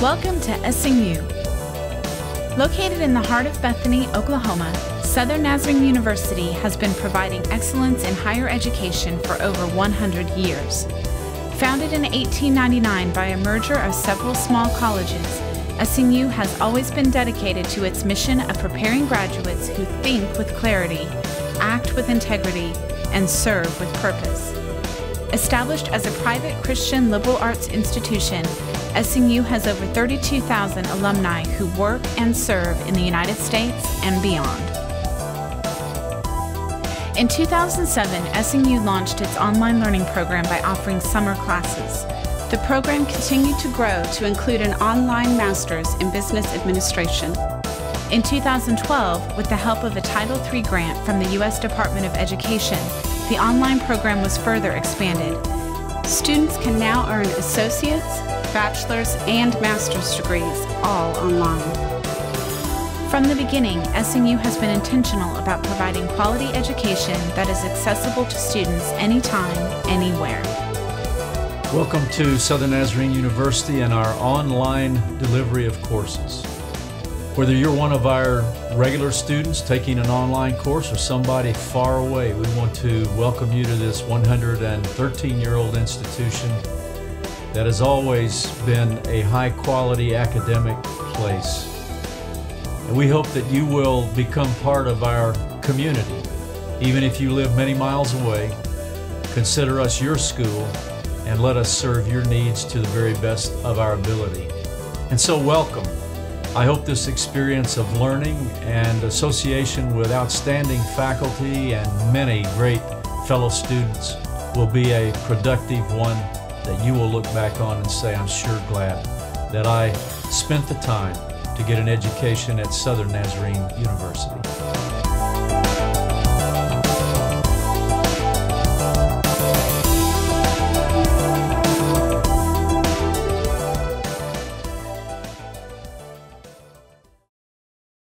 Welcome to SNU. Located in the heart of Bethany, Oklahoma, Southern Nazarene University has been providing excellence in higher education for over 100 years. Founded in 1899 by a merger of several small colleges, SNU has always been dedicated to its mission of preparing graduates who think with clarity, act with integrity, and serve with purpose. Established as a private Christian liberal arts institution, SNU has over 32,000 alumni who work and serve in the United States and beyond. In 2007, SNU launched its online learning program by offering summer classes. The program continued to grow to include an online master's in business administration. In 2012, with the help of a Title III grant from the U.S. Department of Education, the online program was further expanded. Students can now earn associate's, bachelor's, and master's degrees, all online. From the beginning, SNU has been intentional about providing quality education that is accessible to students anytime, anywhere. Welcome to Southern Nazarene University and our online delivery of courses. Whether you're one of our regular students taking an online course or somebody far away, we want to welcome you to this 113 year old institution that has always been a high quality academic place. And we hope that you will become part of our community. Even if you live many miles away, consider us your school and let us serve your needs to the very best of our ability. And so, welcome. I hope this experience of learning and association with outstanding faculty and many great fellow students will be a productive one that you will look back on and say, I'm sure glad that I spent the time to get an education at Southern Nazarene University.